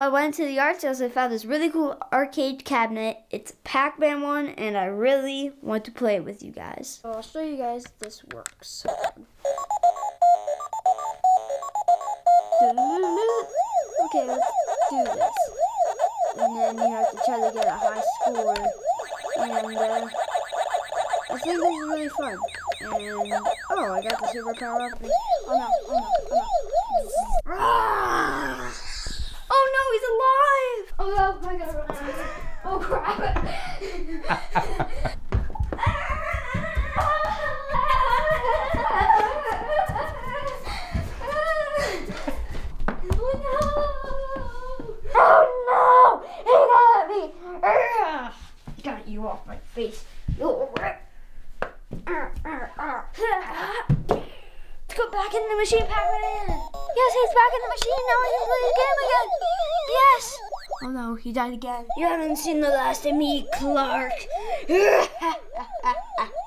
I went to the art sales. and found this really cool arcade cabinet. It's a Pac-Man one, and I really want to play it with you guys. So I'll show you guys this works. Okay, let's do this. And then you have to try to get a high score. And uh, I think this is really fun. And oh, I got the super power up. Oh! No! Oh no! Oh no, he's alive! Oh no, I gotta run out of here. Oh crap! Oh no! He got me! Got you off my face. You rip. Let's go back in the machine, Pac-Man! Yes, he's back in the machine. Now I can play the game again. Yes. Oh no, he died again. You haven't seen the last of me, Clark.